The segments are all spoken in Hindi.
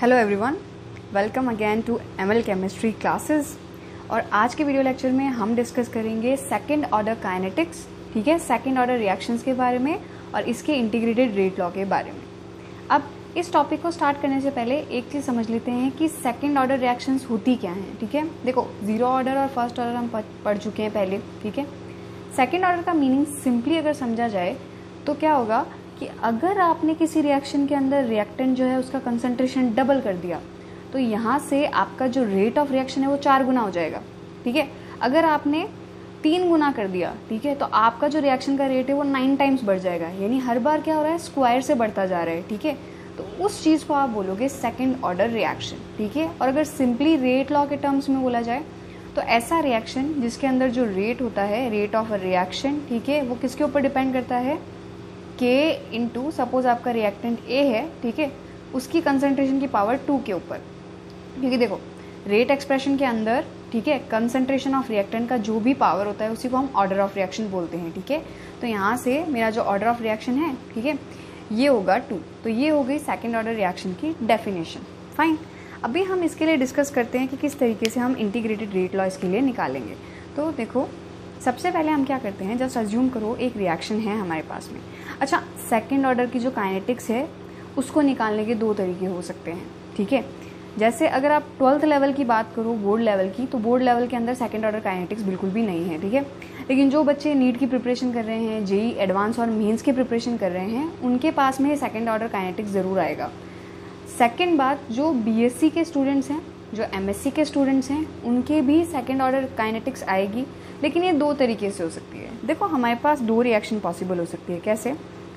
Hello everyone welcome again to M L chemistry classes और आज के वीडियो लेक्चर में हम डिस्कस करेंगे सेकेंड ऑर्डर काइनेटिक्स ठीक है? सेकेंड ऑर्डर रिएक्शंस के बारे में और इसके इंटीग्रेटेड रेट लॉ के बारे में। अब इस टॉपिक को स्टार्ट करने से पहले एक चीज़ समझ लेते हैं कि सेकेंड ऑर्डर रिएक्शंस होती क्या हैं, ठीक है? थीके? देखो ज़ीरो ऑर्डर और फ़र्स्ट ऑर्डर हम पढ़ चुके हैं पहले, ठीक है? सेकेंड ऑर्डर का मीनिंग सिंपली अगर समझा जाए तो क्या होगा? कि अगर आपने किसी रिएक्शन के अंदर रिएक्टेंट जो है, उसका कंसंट्रेशन डबल कर दिया तो यहाँ से आपका जो रेट ऑफ़ रिएक्शन है वो चार गुना हो जाएगा, ठीक है? अगर आपने तीन गुना कर दिया, ठीक है तो आपका जो रिएक्शन का रेट है वो नाइन टाइम्स बढ़ जाएगा, यानी हर बार क्या हो रहा है? स्क्वायर से बढ़ता जा रहा है, ठीक है? तो उस चीज़ को आप बोलोगे सेकेंड ऑर्डर रिएक्शन ठीक है? और अगर सिंपली रेट लॉ के टर्म्स में बोला जाए तो ऐसा रिएक्शन जिसके अंदर जो रेट होता है रेट ऑफ़ रिएक्शन ठीक है, वो किसके ऊपर डिपेंड करता है? के इंटू सपोज़ आपका रिएक्टेंट ए है, ठीक है? उसकी कंसंट्रेशन की पावर टू के ऊपर। क्योंकि देखो रेट एक्सप्रेशन के अंदर, ठीक है कंसंट्रेशन ऑफ़ रिएक्टेंट का जो भी पावर होता है, उसी को हम ऑर्डर ऑफ़ रिएक्शन बोलते हैं, ठीक है? तो यहाँ से मेरा जो ऑर्डर ऑफ़ रिएक्शन है, ठीक है, ये होगा टू तो ये हो गई सेकेंड ऑर्डर रिएक्शन की डेफिनेशन फाइन अभी हम इसके लिए डिस्कस करते हैं कि किस तरीके से हम इंटीग्रेटेड रेट लॉ इसके लिए निकालेंगे। तो देखो, सबसे पहले हम क्या करते हैं जस्ट अज्यूम करो एक रिएक्शन है हमारे पास में। अच्छा सेकेंड ऑर्डर की जो काइनेटिक्स है, उसको निकालने के दो तरीके हो सकते हैं, ठीक है? जैसे अगर आप ट्वेल्थ लेवल की बात करो बोर्ड लेवल की तो बोर्ड लेवल के अंदर सेकेंड ऑर्डर काइनेटिक्स बिल्कुल भी नहीं है, ठीक है? लेकिन जो बच्चे नीट की प्रिपरेशन कर रहे हैं जेई एडवांस और मेंस की प्रिपरेशन कर रहे हैं, उनके पास में सेकेंड ऑर्डर काइनेटिक्स ज़रूर आएगा। सेकेंड बात, जो बीएससी के स्टूडेंट्स हैं, जो एमएससी के स्टूडेंट्स हैं, उनके भी सेकेंड ऑर्डर काइनेटिक्स आएगी लेकिन ये दो तरीके से हो सकती है। देखो, हमारे पास दो रिएक्शन पॉसिबल हो सकती है। कैसे?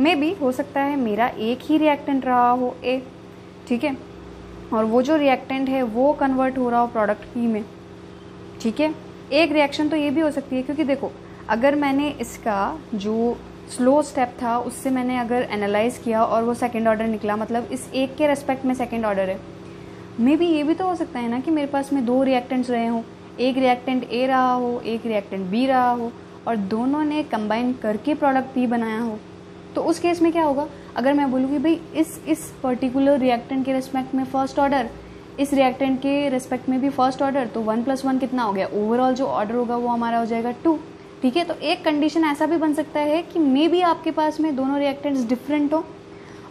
मे बी हो सकता है मेरा एक ही रिएक्टेंट रहा हो ए ठीक है? और वो जो रिएक्टेंट है, वो कन्वर्ट हो रहा हो प्रोडक्ट पी में, ठीक है? एक रिएक्शन तो ये भी हो सकती है, क्योंकि देखो, अगर मैंने इसका जो स्लो स्टेप था, उससे मैंने अगर एनालाइज किया और वो सेकेंड ऑर्डर निकला मतलब इस एक के रेस्पेक्ट में सेकेंड ऑर्डर है मे बी ये भी तो हो सकता है ना कि मेरे पास में दो रिएक्टेंट्स रहे हों। एक रिएक्टेंट ए रहा हो, एक रिएक्टेंट बी रहा हो, और दोनों ने कंबाइन करके प्रोडक्ट पी बनाया हो। तो उस केस में क्या होगा? अगर मैं बोलूँगी भाई, इस इस पर्टिकुलर रिएक्टेंट के रिस्पेक्ट में फ़र्स्ट ऑर्डर इस रिएक्टेंट के रिस्पेक्ट में भी फ़र्स्ट ऑर्डर तो वन प्लस वन कितना हो गया? ओवरऑल जो ऑर्डर होगा वो हमारा हो जाएगा टू ठीक है? तो एक कंडीशन ऐसा भी बन सकता है कि मे बी आपके पास में दोनों रिएक्टेंट्स डिफरेंट हो,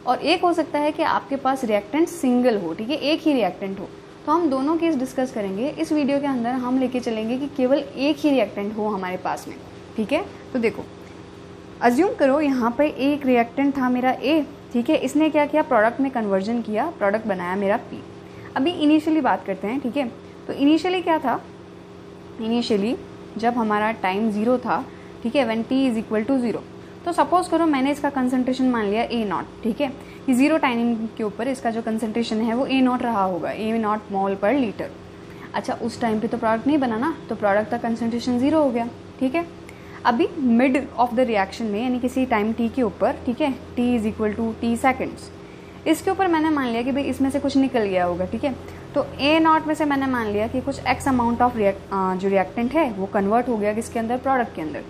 और एक हो सकता है कि आपके पास रिएक्टेंट सिंगल हो। ठीक है? एक ही रिएक्टेंट हो। तो हम दोनों केस डिस्कस करेंगे। इस वीडियो के अंदर हम लेके चलेंगे कि केवल एक ही रिएक्टेंट हो हमारे पास में। ठीक है? तो देखो अज्यूम करो यहाँ पर एक रिएक्टेंट था मेरा ए ठीक है? इसने क्या किया? प्रोडक्ट में कन्वर्जन किया प्रोडक्ट बनाया मेरा पी अभी इनिशियली बात करते हैं, ठीक है? तो इनिशियली क्या था? इनिशियली जब हमारा टाइम ज़ीरो था, ठीक है? When T is equal to zero तो सपोज़ करो मैंने इसका कंसंट्रेशन मान लिया ए नॉट ठीक है? कि ज़ीरो टाइमिंग के ऊपर इसका जो कंसंट्रेशन है वो ए नॉट रहा होगा A naught mole per litre अच्छा उस टाइम पे तो प्रोडक्ट नहीं बना ना तो प्रोडक्ट का कंसंट्रेशन ज़ीरो हो गया, ठीक है? अभी मिड ऑफ़ द रिएक्शन में, यानी किसी टाइम टी के ऊपर, ठीक है? T is equal to T seconds इसके ऊपर मैंने मान लिया कि भाई इसमें से कुछ निकल गया होगा, ठीक है? तो ए नॉट में से मैंने मान लिया कि कुछ एक्स अमाउंट ऑफ़ रिएक्ट जो रिएक्टेंट है, वो कन्वर्ट हो गया किसके अंदर? प्रोडक्ट के अंदर.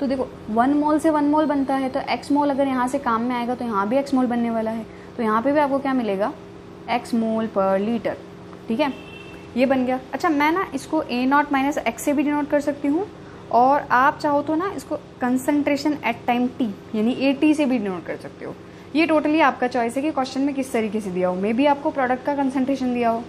तो देखो वन मोल से वन मोल बनता है तो एक्स मोल अगर यहाँ से काम में आएगा तो यहाँ भी एक्स मोल बनने वाला है। तो यहाँ पे भी आपको क्या मिलेगा? एक्स मोल पर लीटर ठीक है? ये बन गया। अच्छा मैं ना इसको ए नॉट माइनस एक्स से भी डिनोट कर सकती हूँ, और आप चाहो तो ना इसको कंसंट्रेशन एट टाइम टी यानी ए टी से भी डिनोट कर सकते हो। ये टोटली आपका चॉइस है कि क्वेश्चन में किस तरीके से दिया हो। मे बी आपको प्रोडक्ट का कंसंट्रेशन दिया हो।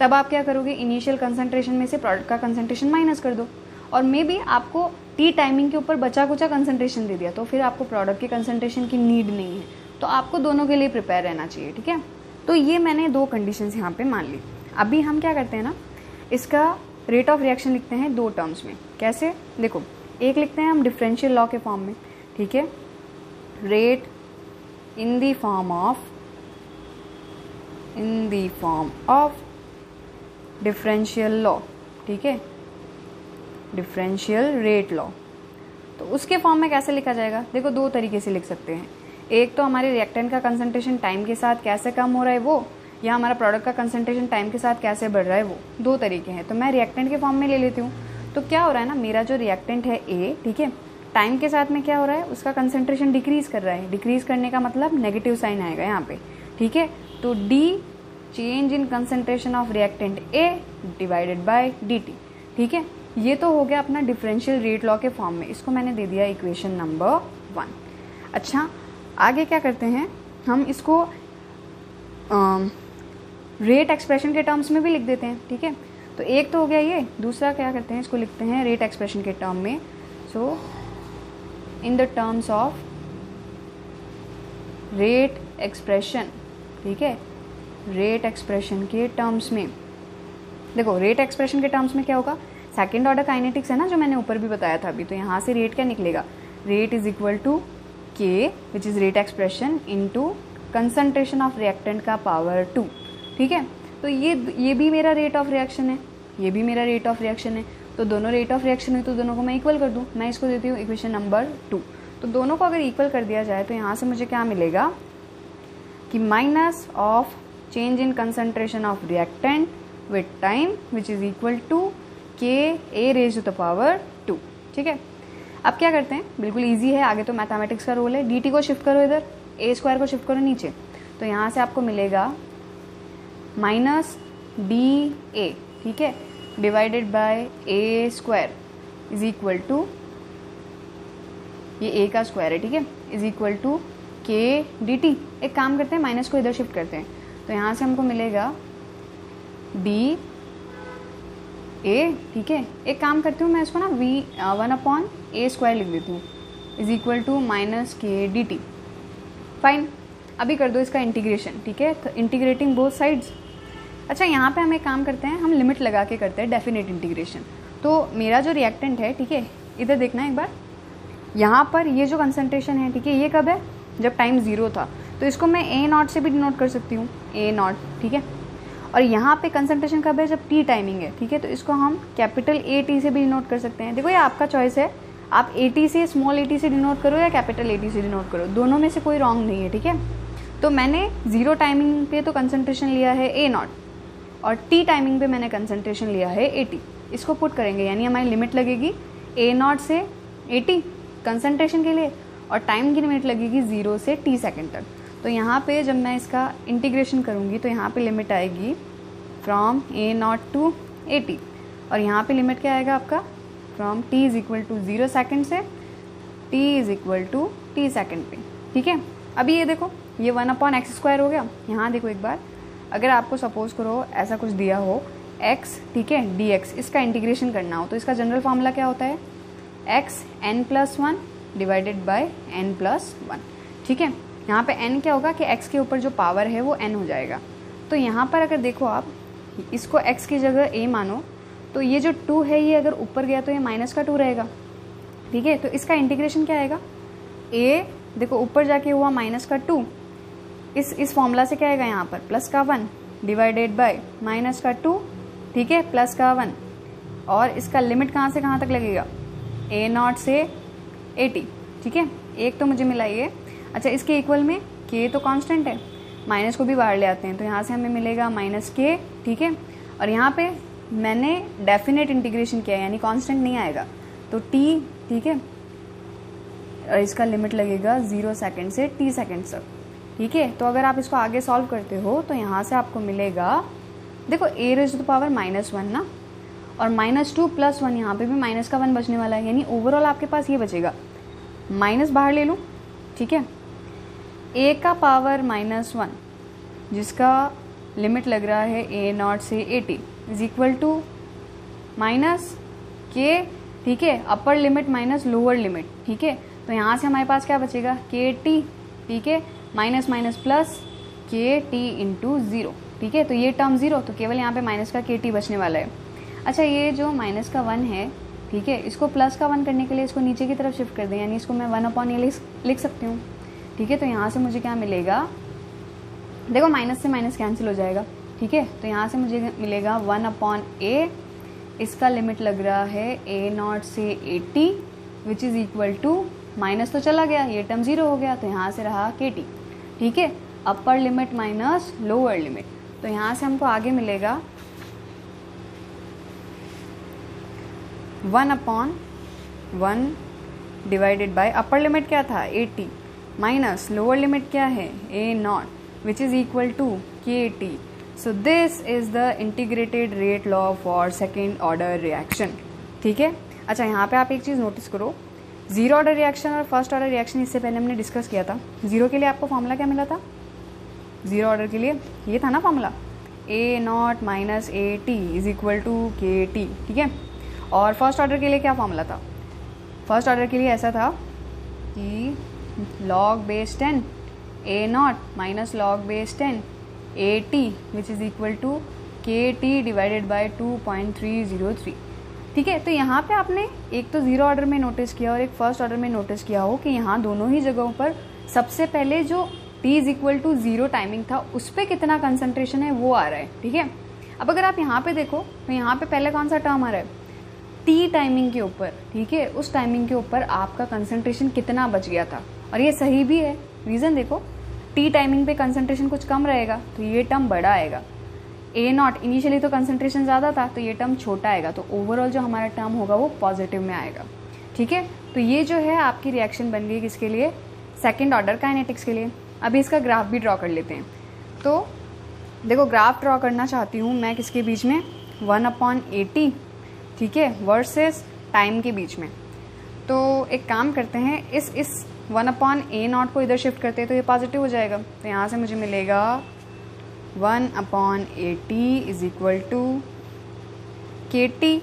तब आप क्या करोगे? इनिशियल कंसंट्रेशन में से प्रोडक्ट का कंसंट्रेशन माइनस कर दो। और मे बी आपको टी टाइमिंग के ऊपर बचा कुचा कंसंट्रेशन दे दिया तो फिर आपको प्रोडक्ट के कंसंट्रेशन की नीड नहीं है। तो आपको दोनों के लिए प्रिपेयर रहना चाहिए, ठीक है? तो ये मैंने दो कंडीशंस यहाँ पे मान ली। अभी हम क्या करते हैं ना, इसका रेट ऑफ़ रिएक्शन लिखते हैं दो टर्म्स में। कैसे? देखो, एक लिखते हैं हम डिफरेंशियल लॉ के फॉर्म में, ठीक है? Rate in the form of in the form of differential law ठीक है? डिफरेंशियल रेट लॉ तो उसके फॉर्म में कैसे लिखा जाएगा? देखो, दो तरीके से लिख सकते हैं। एक तो हमारे रिएक्टेंट का कंसंट्रेशन टाइम के साथ कैसे कम हो रहा है वो, या हमारा प्रोडक्ट का कंसंट्रेशन टाइम के साथ कैसे बढ़ रहा है वो। दो तरीके हैं। तो मैं रिएक्टेंट के फॉर्म में ले लेती हूँ। तो क्या हो रहा है ना, मेरा जो रिएक्टेंट है ए ठीक है टाइम के साथ में क्या हो रहा है, उसका कंसंट्रेशन डिक्रीज कर रहा है। डिक्रीज करने का मतलब नेगेटिव साइन आएगा यहाँ पे, ठीक है? तो D change in concentration of reactant A divided by D T ठीक है? ये तो हो गया अपना डिफरेंशियल रेट लॉ के फॉर्म में। इसको मैंने दे दिया इक्वेशन नंबर वन अच्छा आगे क्या करते हैं? हम इसको रेट एक्सप्रेशन के टर्म्स में भी लिख देते हैं, ठीक है? तो एक तो हो गया ये, दूसरा क्या करते हैं? इसको लिखते हैं रेट एक्सप्रेशन के टर्म में। So in the terms of rate expression ठीक है? रेट एक्सप्रेशन के टर्म्स में। देखो रेट एक्सप्रेशन के टर्म्स में क्या होगा? सेकेंड ऑर्डर काइनेटिक्स है ना, जो मैंने ऊपर भी बताया था अभी तो यहाँ से रेट क्या निकलेगा? Rate is equal to K which is rate expression into concentration of reactant का पावर टू ठीक है? तो ये ये भी मेरा रेट ऑफ़ रिएक्शन है, ये भी मेरा रेट ऑफ़ रिएक्शन है। तो दोनों रेट ऑफ़ रिएक्शन है तो दोनों को मैं इक्वल कर दूँ? मैं इसको देती हूँ इक्वेशन नंबर टू तो दोनों को अगर इक्वल कर दिया जाए तो यहाँ से मुझे क्या मिलेगा? कि minus of change in concentration of reactant with time which is equal to K A raise to the power two ठीक है? अब क्या करते हैं? बिल्कुल ईजी है, आगे तो मैथमेटिक्स का रोल है। डी को शिफ्ट करो इधर ए स्क्वायर को शिफ्ट करो नीचे। तो यहाँ से आपको मिलेगा माइनस डी ए ठीक है? Divided by A square is equal to ये ए का स्क्वायर है, ठीक है? Is equal to K D T एक काम करते हैं माइनस को इधर शिफ्ट करते हैं। तो यहाँ से हमको मिलेगा डी ए ठीक है? एक काम करती हूँ, मैं इसको ना वी वन अपॉन ए स्क्वायर लिख देती हूँ। Is equal to minus K D T fine अभी कर दो इसका इंटीग्रेशन ठीक है? तो इंटीग्रेटिंग बोथ साइड्स अच्छा यहाँ पे हम एक काम करते हैं, हम लिमिट लगा के करते हैं डेफिनेट इंटीग्रेशन तो मेरा जो रिएक्टेंट है, ठीक है? इधर देखना एक बार। यहाँ पर ये जो कंसनट्रेशन है, ठीक है, ये कब है? जब टाइम ज़ीरो था। तो इसको मैं ए नॉट से भी डिनोट कर सकती हूँ। ए नॉट ठीक है? और यहाँ पे कंसनट्रेशन कब है? जब टी टाइमिंग है, ठीक है? तो इसको हम कैपिटल ए टी से भी डिनोट कर सकते हैं। देखो, ये आपका चॉइस है। आप ए टी से स्मॉल ए टी से डिनोट करो या कैपिटल ए टी से डिनोट करो। दोनों में से कोई रॉन्ग नहीं है, ठीक है? तो मैंने ज़ीरो टाइमिंग पे तो कंसनट्रेशन लिया है ए नॉट और टी टाइमिंग पे मैंने कंसनट्रेशन लिया है ए टी इसको पुट करेंगे, यानी हमारी लिमिट लगेगी ए नॉट से ए टी कंसनट्रेशन के लिए और टाइम की लिमिट लगेगी ज़ीरो से टी सेकेंड तक। तो यहाँ पे जब मैं इसका इंटीग्रेशन करूँगी तो यहाँ पे लिमिट आएगी from A naught to A T और यहाँ पे लिमिट क्या आएगा आपका? From T is equal to zero second से T is equal to T second पे। ठीक है? अभी ये देखो, ये वन अपॉन एक्स स्क्वायर हो गया। यहाँ देखो एक बार। अगर आपको सपोज़ करो, ऐसा कुछ दिया हो एक्स ठीक है डी एक्स इसका इंटीग्रेशन करना हो तो इसका जनरल फार्मूला क्या होता है? X N plus one divided by N plus one ठीक है? यहाँ पे एन क्या होगा कि एक्स के ऊपर जो पावर है वो एन हो जाएगा। तो यहाँ पर अगर देखो आप, इसको एक्स की जगह ए मानो तो ये जो टू है ये अगर ऊपर गया तो ये माइनस का टू रहेगा। ठीक है? तो इसका इंटीग्रेशन क्या आएगा? ए देखो ऊपर जाके हुआ माइनस का टू इस इस फॉर्मूला से क्या आएगा यहाँ पर? प्लस का वन डिवाइडेड बाय माइनस का टू ठीक है? प्लस का वन और इसका लिमिट कहाँ से कहाँ तक लगेगा? ए नॉट से ए टी ठीक है? एक तो मुझे मिला ये। अच्छा इसके इक्वल में के तो कांस्टेंट है। माइनस को भी बाहर ले आते हैं तो यहाँ से हमें मिलेगा माइनस के ठीक है? और यहाँ पे मैंने डेफिनेट इंटीग्रेशन किया यानी कांस्टेंट नहीं आएगा। तो टी ठीक है? और इसका लिमिट लगेगा ज़ीरो सेकेंड से टी सेकेंड तक, ठीक है? तो अगर आप इसको आगे सॉल्व करते हो तो यहाँ से आपको मिलेगा, देखो A raise to power minus one ना? और माइनस टू प्लस वन यहाँ पे भी माइनस का वन बचने वाला है, यानी ओवरऑल आपके पास ये बचेगा। माइनस बाहर ले लूँ, ठीक है? ए का पावर माइनस वन जिसका लिमिट लग रहा है ए नॉट से A T is equal to minus K ठीक है? Upper limit minus lower limit ठीक है? तो यहाँ से हमारे पास क्या बचेगा? के टी ठीक है? Minus minus plus K T into zero ठीक है? तो ये टर्म ज़ीरो तो केवल यहाँ पे माइनस का के टी बचने वाला है। अच्छा ये जो माइनस का वन है, ठीक है? इसको प्लस का वन करने के लिए इसको नीचे की तरफ़ शिफ्ट कर दें, यानी इसको मैं वन अपॉन ये लिख सकती हूँ। ठीक है? तो यहाँ से मुझे क्या मिलेगा? देखो माइनस से माइनस कैंसिल हो जाएगा। ठीक है? तो यहाँ से मुझे मिलेगा वन अपॉन ए इसका लिमिट लग रहा है ए नॉट से A T which is equal to minus तो चला गया, ये टर्म ज़ीरो हो गया तो यहाँ से रहा के टी ठीक है? Upper limit minus lower limit तो यहाँ से हमको आगे मिलेगा one upon one divided by upper limit क्या था? A T minus lower limit क्या है? A naught which is equal to K T so this is the integrated rate law for second order reaction ठीक है? अच्छा यहाँ पे आप एक चीज़ नोटिस करो। ज़ीरो ऑर्डर रिएक्शन और फ़र्स्ट ऑर्डर रिएक्शन इससे पहले हमने डिस्कस किया था। ज़ीरो के लिए आपको फॉर्मूला क्या मिला था? ज़ीरो ऑर्डर के लिए। ये था ना formula A naught minus A T is equal to K T ठीक है? और फ़र्स्ट ऑर्डर के लिए क्या फॉर्मूला था? फ़र्स्ट ऑर्डर के लिए ऐसा था कि log base ten A T which is equal to K T divided by two point three zero three ठीक है तो यहाँ पे आपने एक तो ज़ीरो ऑर्डर में नोटिस किया और एक फ़र्स्ट ऑर्डर में नोटिस किया हो कि यहाँ दोनों ही जगहों पर सबसे पहले जो T is equal to zero timing था, उस पर कितना कंसंट्रेशन है वो आ रहा है, ठीक है? अब अगर आप यहाँ पे देखो तो यहाँ पे पहले कौन सा टर्म आ रहा है? टी टाइमिंग के ऊपर, ठीक है? उस टाइमिंग के ऊपर आपका कंसंट्रेशन कितना बच गया था? और ये सही भी है। रीज़न देखो टी टाइमिंग पे कंसंट्रेशन कुछ कम रहेगा तो ये टर्म बड़ा आएगा। ए नॉट इनिशियली तो कंसंट्रेशन ज़्यादा था तो ये टर्म छोटा आएगा। तो ओवरऑल जो हमारा टर्म होगा वो पॉजिटिव में आएगा। ठीक है? तो ये जो है आपकी रिएक्शन बन गई किसके लिए? सेकेंड ऑर्डर काइनेटिक्स के लिए। अभी इसका ग्राफ भी ड्रॉ कर लेते हैं। तो देखो ग्राफ ड्रॉ करना चाहती हूँ मैं किसके बीच में? वन अपॉन एटी ठीक है? वर्सेस टाइम के बीच में। तो एक काम करते हैं, इस इस वन अपॉन ए नॉट को इधर शिफ्ट करते हैं तो ये पॉजिटिव हो जाएगा। तो यहाँ से मुझे मिलेगा one upon A t is equal to k t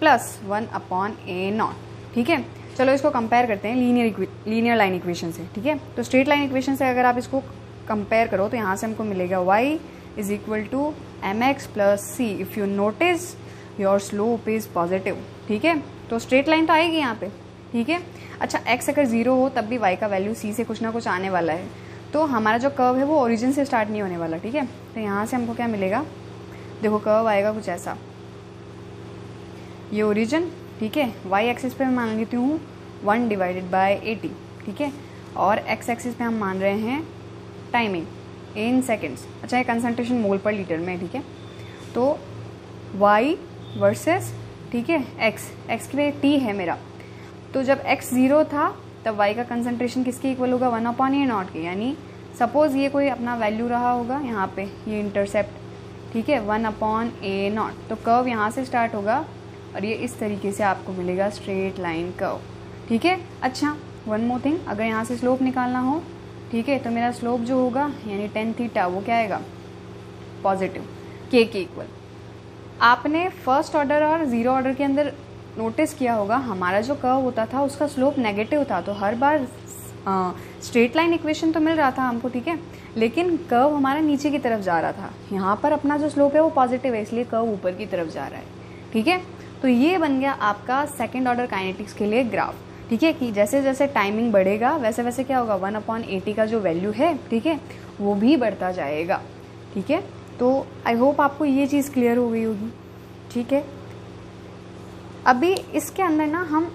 plus one upon A naught. ठीक है? चलो इसको कंपेयर करते हैं लीनियर लीनियर लाइन इक्वेशन से। ठीक है? तो स्ट्रेट लाइन इक्वेशन से अगर आप इसको कंपेयर करो तो यहाँ से हमको मिलेगा y is equal to m x plus c if you notice your slope is positive ठीक है? तो स्ट्रेट लाइन तो आएगी यहाँ पे। ठीक है? अच्छा x अगर ज़ीरो हो, तब भी y का वैल्यू c से कुछ ना कुछ आने वाला है। तो हमारा जो कर्व है, वो ओरिजिन से स्टार्ट नहीं होने वाला, ठीक है? तो यहाँ से हमको क्या मिलेगा? देखो कर्व आएगा कुछ ऐसा। ये ओरिजिन ठीक है? वाई एक्सिस पे मैं मान लेती हूँ वन डिवाइडेड बाय एटी ठीक है? और एक्स एक्सिस पे हम मान रहे हैं टाइमिंग इन सेकेंड्स अच्छा ये कंसनट्रेशन मोल पर लीटर में ठीक है? तो वाई वर्सेस ठीक है एक्स एक्स के लिए टी है मेरा। तो जब एक्स ज़ीरो था, तब वाई का कंसनट्रेशन किसके इक्वल होगा? वन अपॉन ए नॉट के। यानी सपोज़ ये कोई अपना वैल्यू रहा होगा यहाँ पे, ये इंटरसेप्ट ठीक है? वन अपॉन ए नॉट तो कर्व यहाँ से स्टार्ट होगा और ये इस तरीके से आपको मिलेगा स्ट्रेट लाइन कर्व ठीक है? अच्छा वन मोर थिंग अगर यहाँ से स्लोप निकालना हो, ठीक है? तो मेरा स्लोप जो होगा, यानी टेन थीटा वो क्या आएगा? पॉजिटिव के के इक्वल आपने फ़र्स्ट ऑर्डर और ज़ीरो ऑर्डर के अंदर नोटिस किया होगा, हमारा जो कर्व होता था, उसका स्लोप नेगेटिव था। तो हर बार स्ट्रेट लाइन इक्वेशन तो मिल रहा था हमको, ठीक है? लेकिन कर्व हमारा नीचे की तरफ़ जा रहा था। यहाँ पर अपना जो स्लोप है, वो पॉजिटिव है, इसलिए कर्व ऊपर की तरफ़ जा रहा है। ठीक है? तो ये बन गया आपका सेकेंड ऑर्डर काइनेटिक्स के लिए ग्राफ ठीक है कि जैसे जैसे टाइमिंग बढ़ेगा, वैसे वैसे क्या होगा? वन अपॉन एटी का जो वैल्यू है, ठीक है, वो भी बढ़ता जाएगा। ठीक है? तो आई होप आपको ये चीज़ क्लियर हो गई होगी। ठीक है? अभी इसके अंदर ना हम